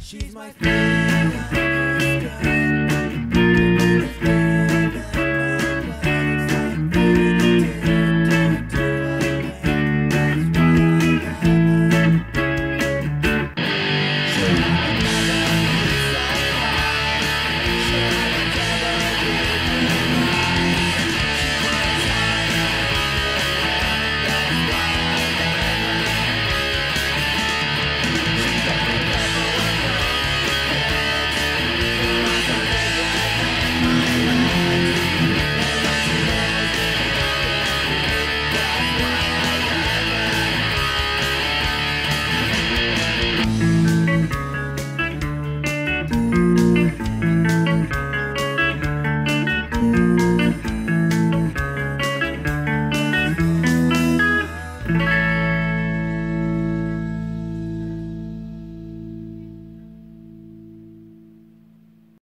She's my favorite.